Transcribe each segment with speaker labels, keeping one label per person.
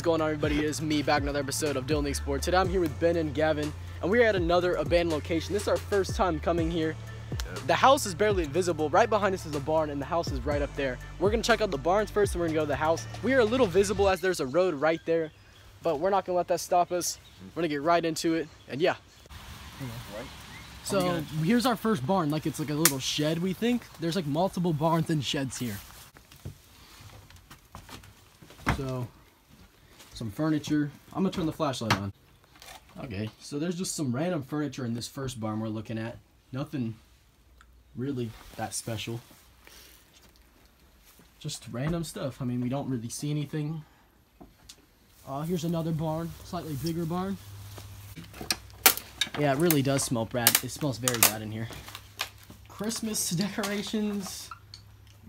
Speaker 1: What is going on, everybody? It is me back another episode of Dylan The Explorer. Today I'm here with Ben and Gavin, and we're at another abandoned location. This is our first time coming here. The house is barely visible. Right behind us is a barn, and the house is right up there. We're gonna check out the barns first, and we're gonna go to the house. We are a little visible as there's a road right there, but we're not gonna let that stop us. We're gonna get right into it, and yeah. So here's our first barn. Like it's like a little shed. We think there's like multiple barns and sheds here. So some furniture. I'm gonna turn the flashlight on. Okay, so there's just some random furniture in this first barn we're looking at. Nothing really that special. Just random stuff. I mean, we don't really see anything. Uh, here's another barn, slightly bigger barn. Yeah, it really does smell bad. It smells very bad in here. Christmas decorations.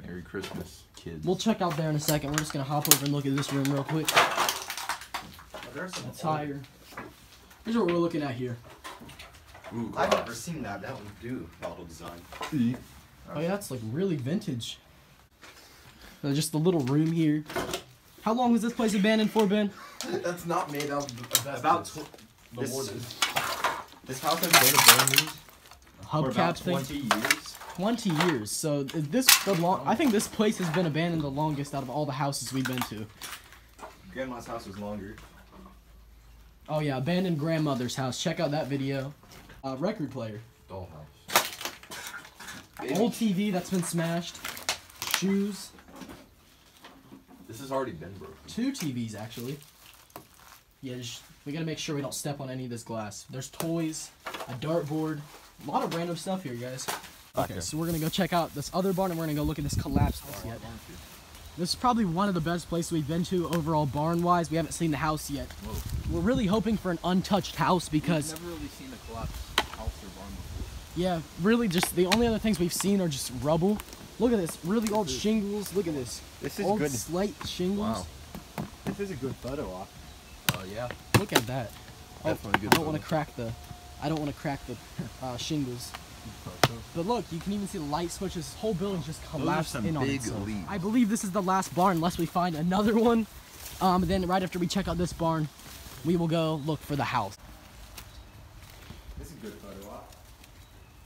Speaker 2: Merry Christmas, kids.
Speaker 1: We'll check out there in a second. We're just gonna hop over and look at this room real quick.
Speaker 2: There's some
Speaker 1: Attire. Here's what we're looking at here.
Speaker 2: Ooh,
Speaker 3: I've never seen that. That would do bottle design.
Speaker 1: Oh yeah, that's like really vintage. Uh, just the little room here. How long was this place abandoned for, Ben?
Speaker 3: That's not made out of
Speaker 2: About
Speaker 3: tw-
Speaker 2: the
Speaker 3: this,
Speaker 2: warden.
Speaker 3: this house has been abandoned for about
Speaker 1: Hubcap thing.
Speaker 3: 20 years.
Speaker 1: 20 years. So this the long? I think this place has been abandoned the longest out of all the houses we've been to.
Speaker 3: Grandma's house was longer.
Speaker 1: Oh yeah, abandoned grandmother's house. Check out that video. Uh, record player.
Speaker 2: Dollhouse.
Speaker 1: Old TV that's been smashed. Shoes.
Speaker 2: This has already been broken.
Speaker 1: Two TVs actually. Yeah, just, we gotta make sure we don't step on any of this glass. There's toys, a dartboard, a lot of random stuff here, guys. Okay, so we're gonna go check out this other barn and we're gonna go look at this collapsed house yet. This is probably one of the best places we've been to overall barn wise. We haven't seen the house yet.
Speaker 2: Whoa.
Speaker 1: We're really hoping for an untouched house because
Speaker 2: I've never really seen a collapsed house or barn before.
Speaker 1: yeah, really just the only other things we've seen are just rubble. Look at this, really old shingles. Look at this.
Speaker 3: This
Speaker 1: old slate shingles.
Speaker 2: Wow.
Speaker 3: This is a good photo op.
Speaker 2: Oh yeah.
Speaker 1: Look at that. Oh,
Speaker 2: Definitely
Speaker 1: I don't want to crack the, I don't want to crack the uh, shingles. But look, you can even see the light switches. This whole building just collapsed in on itself.
Speaker 2: leaves.
Speaker 1: I believe this is the last barn, unless we find another one. Um, then right after we check out this barn, we will go look for the house.
Speaker 3: This is a good photo op.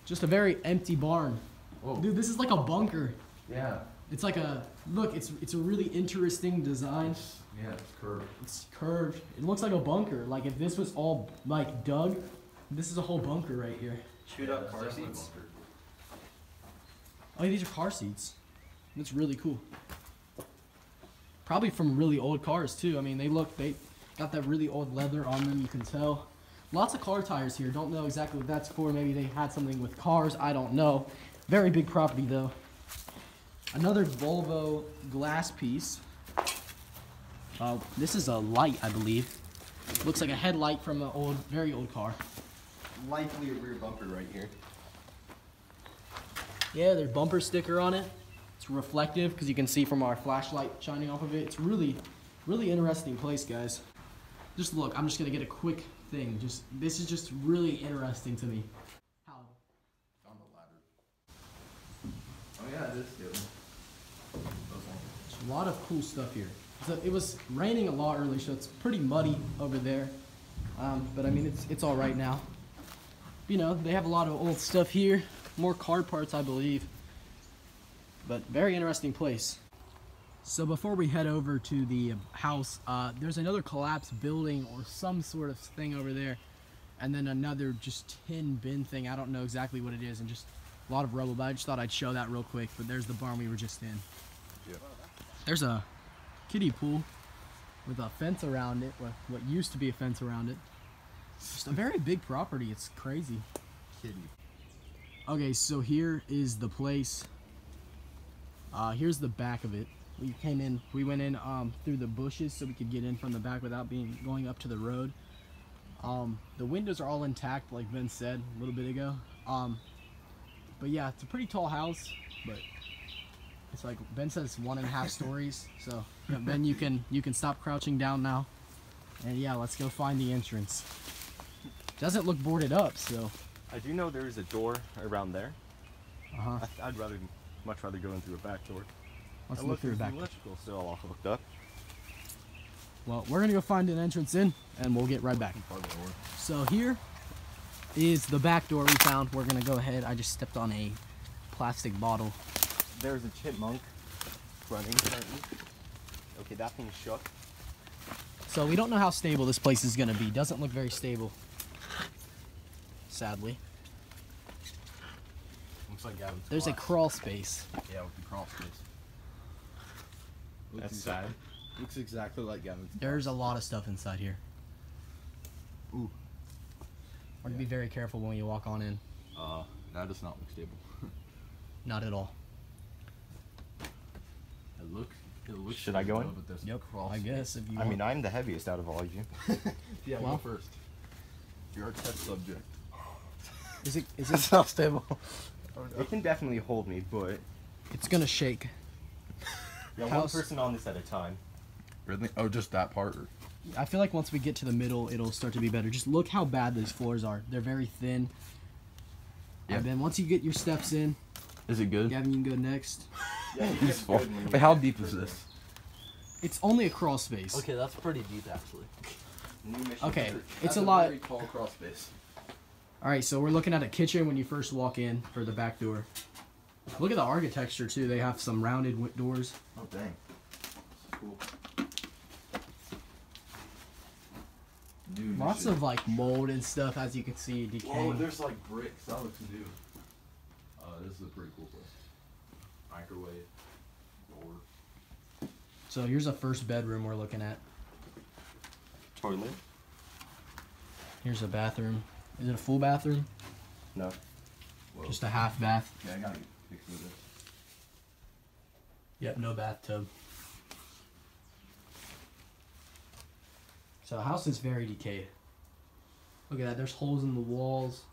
Speaker 1: Just a very empty barn.
Speaker 2: Whoa.
Speaker 1: Dude, this is like a bunker.
Speaker 2: Yeah.
Speaker 1: It's like a look. It's it's a really interesting design.
Speaker 2: Yeah, it's curved.
Speaker 1: It's curved. It looks like a bunker. Like if this was all like dug, this is a whole bunker right here.
Speaker 3: Shoot up car seats.
Speaker 1: Oh, yeah, these are car seats. That's really cool. Probably from really old cars too. I mean, they look they got that really old leather on them. You can tell. Lots of car tires here. Don't know exactly what that's for. Maybe they had something with cars. I don't know. Very big property though. Another Volvo glass piece. Uh, this is a light, I believe. Looks like a headlight from an old, very old car.
Speaker 3: Likely a rear bumper right here.
Speaker 1: Yeah, there's bumper sticker on it. It's reflective because you can see from our flashlight shining off of it. It's really, really interesting place, guys. Just look, I'm just gonna get a quick thing. Just this is just really interesting to me. How
Speaker 2: Found a ladder. Oh yeah, it is good.
Speaker 1: there's a lot of cool stuff here. So it was raining a lot earlier, so it's pretty muddy over there. Um, but I mean, it's it's all right now. You know, they have a lot of old stuff here. More car parts, I believe. But very interesting place. So before we head over to the house, uh, there's another collapsed building or some sort of thing over there, and then another just tin bin thing. I don't know exactly what it is, and just a lot of rubble. But I just thought I'd show that real quick. But there's the barn we were just in.
Speaker 2: Yeah.
Speaker 1: There's a kiddie pool with a fence around it, what, what used to be a fence around it. Just a very big property. It's crazy.
Speaker 2: Kitty.
Speaker 1: Okay, so here is the place. Uh, here's the back of it. We came in, we went in um, through the bushes so we could get in from the back without being going up to the road. Um, the windows are all intact, like Ben said a little bit ago. Um, but yeah, it's a pretty tall house, but it's like Ben says one and a half stories. So yeah, Ben, you can you can stop crouching down now, and yeah, let's go find the entrance. Doesn't look boarded up, so
Speaker 4: I do know there is a door around there.
Speaker 1: uh huh.
Speaker 4: I'd rather, much rather go in through a back door.
Speaker 1: Let's look through the back.
Speaker 4: electrical still all hooked up.
Speaker 1: Well, we're gonna go find an entrance in, and we'll get right back.
Speaker 2: Part of the door.
Speaker 1: So here is the back door we found. We're gonna go ahead. I just stepped on a plastic bottle.
Speaker 4: There's a chipmunk running currently. Okay, that thing shook.
Speaker 1: So we don't know how stable this place is gonna be. Doesn't look very stable. Sadly.
Speaker 2: Looks like Gavin's
Speaker 1: There's a crawl space.
Speaker 2: Yeah, with the crawl space. Looks
Speaker 3: That's
Speaker 2: exact-
Speaker 3: sad.
Speaker 2: Looks exactly like Gavin's.
Speaker 1: There's a lot of stuff inside here.
Speaker 2: Ooh.
Speaker 1: We're gonna be very careful when you walk on in.
Speaker 2: Uh, that does not look stable.
Speaker 1: Not at all.
Speaker 2: It looks. It looks.
Speaker 4: Should I go in?
Speaker 2: stable, But
Speaker 1: Yep.
Speaker 2: Crawl
Speaker 1: I guess if you.
Speaker 4: I
Speaker 1: want.
Speaker 4: mean, I'm the heaviest out of all of you.
Speaker 2: Yeah,
Speaker 1: Well-
Speaker 2: go first. You're our test subject.
Speaker 1: is it? Is it?
Speaker 2: not stable.
Speaker 4: It can definitely hold me, but
Speaker 1: It's gonna shake.
Speaker 4: Yeah, one person on this at a time.
Speaker 2: Really? Oh, just that part. Or...
Speaker 1: I feel like once we get to the middle, it'll start to be better. Just look how bad these floors are. They're very thin.
Speaker 2: Yeah.
Speaker 1: And then once you get your steps in,
Speaker 2: Is it good?
Speaker 1: Gavin, you can go next.
Speaker 4: Yeah,
Speaker 2: It's full. Wait, how deep is this?
Speaker 1: It's only a crawl space.
Speaker 5: Okay, that's pretty deep actually.
Speaker 1: Okay, it's
Speaker 2: That's
Speaker 1: a lot.
Speaker 2: Very tall crawl space.
Speaker 1: All right, so we're looking at a kitchen when you first walk in for the back door. Look at the architecture too. They have some rounded doors.
Speaker 2: Oh dang. Cool. Dude,
Speaker 1: Lots
Speaker 2: shit.
Speaker 1: of like mold and stuff, as you can see,
Speaker 2: Whoa,
Speaker 1: decaying.
Speaker 2: there's like bricks. That looks new. Uh, this is a pretty cool place. Microwave. Door.
Speaker 1: So here's a first bedroom we're looking at.
Speaker 4: Toilet?
Speaker 1: Here's a bathroom. Is it a full bathroom?
Speaker 4: No.
Speaker 2: Whoa.
Speaker 1: Just a half bath.
Speaker 2: yeah, I gotta get a picture of this.
Speaker 1: Yep, no bathtub. So the house is very decayed. Look at that, there's holes in the walls.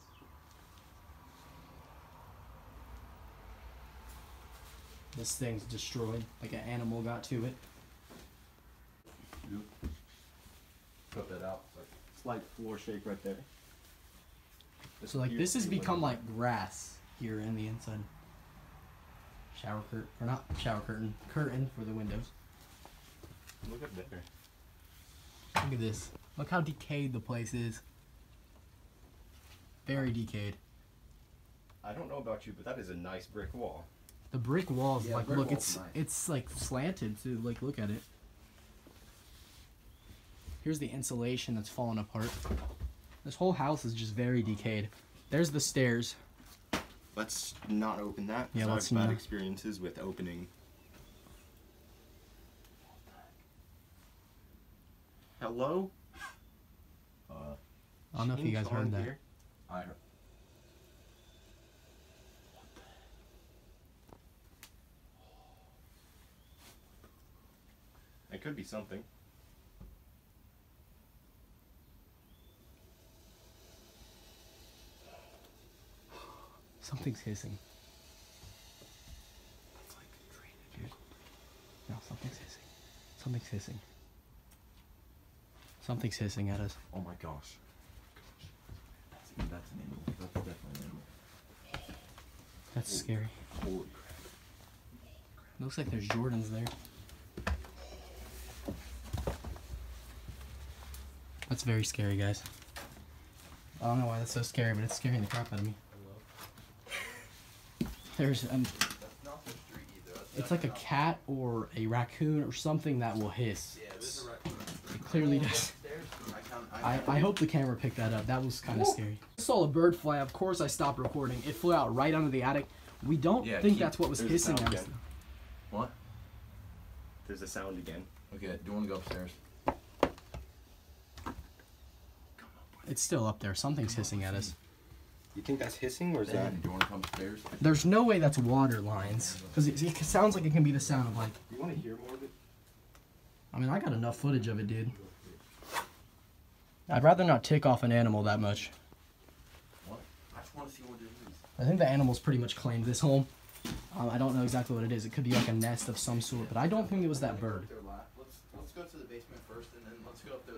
Speaker 1: This thing's destroyed, like an animal got to it.
Speaker 2: Cut that out. It's like,
Speaker 4: Slight floor shake right there.
Speaker 1: So like this has become like grass here in the inside. Shower curtain, or not shower curtain, curtain for the windows.
Speaker 4: Look up there.
Speaker 1: Look at this. Look how decayed the place is. Very decayed.
Speaker 4: I don't know about you, but that is a nice brick wall.
Speaker 1: The brick walls,
Speaker 2: Yeah,
Speaker 1: like,
Speaker 2: brick
Speaker 1: look,
Speaker 2: wall's
Speaker 1: it's
Speaker 2: nice.
Speaker 1: it's like slanted to Like, look at it. Here's the insulation that's falling apart. This whole house is just very decayed. There's the stairs.
Speaker 4: Let's not open that.
Speaker 1: Yeah,
Speaker 4: 'cause I
Speaker 1: let's
Speaker 4: have bad
Speaker 1: not.
Speaker 4: experiences with opening. Hello?
Speaker 2: uh,
Speaker 1: I don't know if you guys heard that.
Speaker 4: here?
Speaker 2: I heard.
Speaker 4: It could be something.
Speaker 1: Something's hissing. No, something's hissing. Something's hissing. Something's hissing at us.
Speaker 2: Oh my gosh. That's, that's an animal. That's definitely an animal.
Speaker 1: That's scary.
Speaker 2: Holy crap.
Speaker 1: Looks like there's Jordans there. That's very scary, guys. I don't know why that's so scary, but it's scaring the crap out of me. There's um,
Speaker 2: That's not the street either. That's
Speaker 1: it's like a cat or a raccoon or something that will hiss.
Speaker 2: not- Yeah, this is a raccoon.
Speaker 1: It clearly does.
Speaker 2: I
Speaker 1: I, I hope the camera picked that up. That was kind of scary. I saw a bird fly. Of course, I stopped recording. It flew out right under the attic. We don't
Speaker 2: Yeah,
Speaker 1: think
Speaker 2: keep-
Speaker 1: that's what was hissing at us.
Speaker 4: again.
Speaker 2: What?
Speaker 4: There's a sound again.
Speaker 2: Okay, do you want to go upstairs?
Speaker 1: It's still up there. Something's hissing at us.
Speaker 4: You think that's hissing or is that?
Speaker 2: Do you want to come upstairs?
Speaker 1: There's no way that's water lines because it, it sounds like it can be the sound of like.
Speaker 4: You want to hear more of it?
Speaker 1: I mean, I got enough footage of it, dude. I'd rather not tick off an animal that much.
Speaker 2: What? I just want to see what it is.
Speaker 1: I think the animal's pretty much claimed this home. Um, I don't know exactly what it is. It could be like a nest of some sort, but I don't think it was that bird.
Speaker 2: Let's let's go to the basement first, and then let's go up there.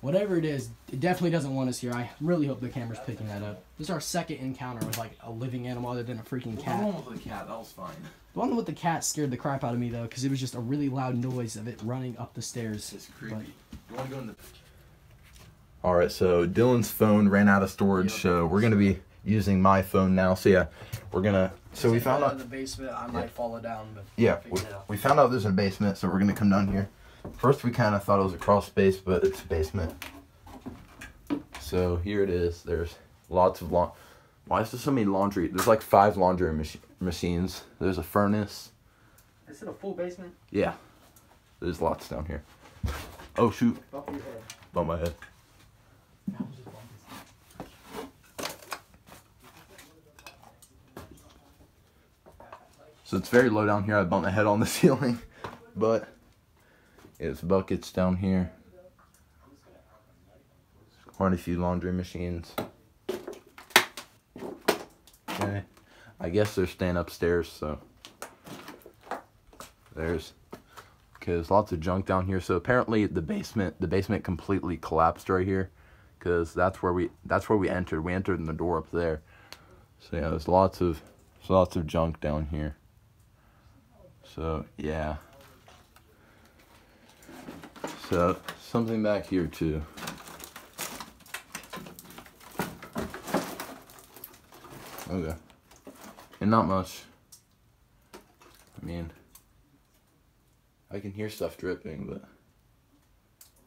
Speaker 1: Whatever it is, it definitely doesn't want us here. I really hope the camera's picking that up. This is our second encounter with like a living animal other than a freaking cat.
Speaker 2: The
Speaker 1: cat.
Speaker 2: one with the cat, that was fine.
Speaker 1: The one with the cat scared the crap out of me though, because it was just a really loud noise of it running up the stairs.
Speaker 2: It's creepy.
Speaker 1: But
Speaker 2: You want to go in the? All right, so Dylan's phone ran out of storage, so we're gonna be using my phone now. So yeah, we're gonna. So we found out.
Speaker 1: in the basement. I might fall down, but
Speaker 2: Yeah, we, we found out there's a basement, so we're gonna come down here. First, we kind of thought it was a crawl space, but it's a basement. So here it is. There's lots of lawn. Why is there so many laundry? There's like five laundry mach- machines. There's a furnace.
Speaker 1: Is it a full basement?
Speaker 2: Yeah, there's lots down here. Oh shoot!
Speaker 1: Bump your head.
Speaker 2: Bump my head. So it's very low down here. I bumped my head on the ceiling, but it's buckets down here. Quite a few laundry machines. Okay, I guess they're staying upstairs, so there's. There's lots of junk down here. So apparently the basement, the basement completely collapsed right here, because that's where we that's where we entered. We entered in the door up there. So yeah, there's lots of there's lots of junk down here. So yeah. So uh, something back here too. Okay. And not much. I mean, I can hear stuff dripping, but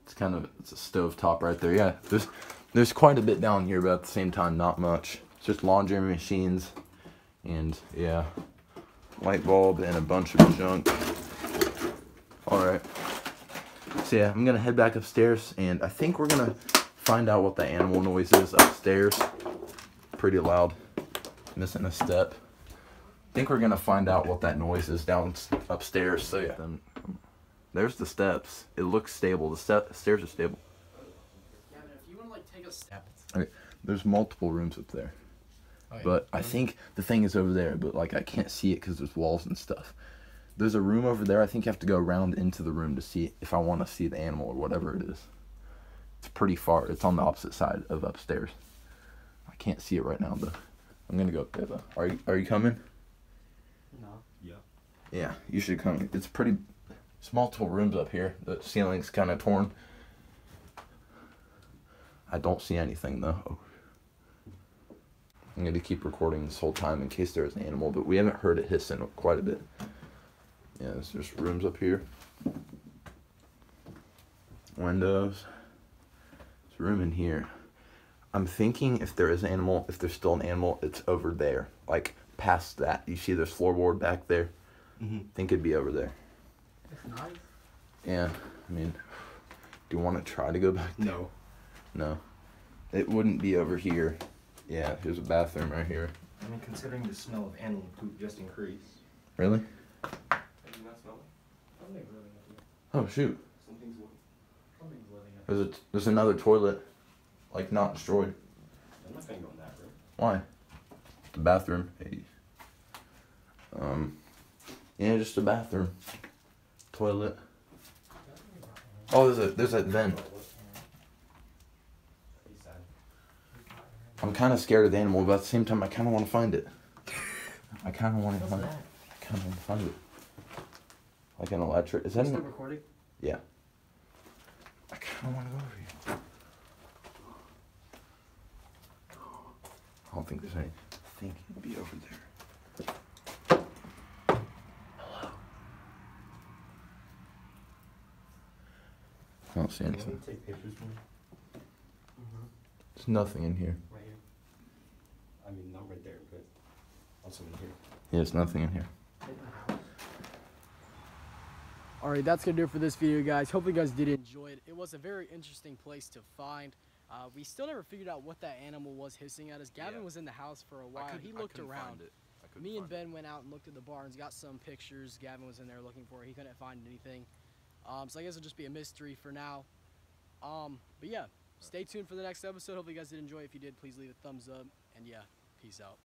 Speaker 2: it's kind of it's a stove top right there. Yeah, there's there's quite a bit down here, but at the same time, not much. It's just laundry machines, and yeah, light bulb and a bunch of junk. All right. So yeah, I'm gonna head back upstairs, and I think we're gonna find out what the animal noise is upstairs. Pretty loud. Missing a step. I think we're gonna find out what that noise is down upstairs. So yeah, then there's the steps. It looks stable. The step stairs are stable.
Speaker 1: Gavin, if you want to like take a step.
Speaker 2: There's multiple rooms up there, oh, but I think the thing is over there. But like I can't see it because there's walls and stuff. There's a room over there. I think you have to go around into the room to see if I want to see the animal or whatever it is. It's pretty far. It's on the opposite side of upstairs. I can't see it right now though. I'm gonna go up there though. Are you Are you coming?
Speaker 1: No.
Speaker 2: Yeah, Yeah, you should come. It's pretty. There's multiple rooms up here. The ceiling's kind of torn. I don't see anything though. I'm going to keep recording this whole time in case there's an animal, but we haven't heard it hissing quite a bit. Yeah, there's just rooms up here. Windows. There's room in here. I'm thinking if there is an animal, if there's still an animal, it's over there. Like past that. You see there's floorboard back there?
Speaker 4: Mm-hmm.
Speaker 2: think it'd be over there.
Speaker 1: It's nice.
Speaker 2: Yeah, I mean, do you want to try to go back?
Speaker 4: No.
Speaker 2: No, it wouldn't be over here. Yeah, here's a bathroom right here.
Speaker 4: I mean, considering the smell of animal poop just increased.
Speaker 2: Really?
Speaker 4: Did you not smell it?
Speaker 1: Something's living up here.
Speaker 2: Oh shoot!
Speaker 4: Something's living.
Speaker 1: Something's living up
Speaker 2: There's a there's another toilet, like not destroyed.
Speaker 4: I'm not gonna go in that room.
Speaker 2: Why? The bathroom. Hey. Um. Yeah, just a bathroom. Toilet. Oh, there's a there's a vent. I'm kind of scared of the animal, but at the same time, I kind of want to find it. I kind of want to find.
Speaker 1: that?
Speaker 2: I kind of want to find it. Like an electric. Is that
Speaker 1: Still recording?
Speaker 2: Yeah. I kind of want to go over here. I don't think there's any. I think it'd be over there. Hello. I don't see
Speaker 4: Can
Speaker 2: anything.
Speaker 4: you take pictures for me?
Speaker 1: Mm-hmm.
Speaker 2: There's nothing in here.
Speaker 1: Right here.
Speaker 4: I mean, not right there, but also in here.
Speaker 2: Yeah, there's nothing in here.
Speaker 1: Alright, that's gonna do it for this video, guys. Hopefully, you guys did enjoy it. It was a very interesting place to find. Uh, we still never figured out what that animal was hissing at us. Gavin
Speaker 2: Yeah.
Speaker 1: was in the house for a while. he looked around. Me and Ben went out and looked at the barns, got some pictures. Gavin was in there looking for it. He couldn't find anything. Um, so I guess it'll just be a mystery for now. Um, but yeah, stay tuned for the next episode. Hopefully, you guys did enjoy. If you did, please leave a thumbs up. And yeah, peace out.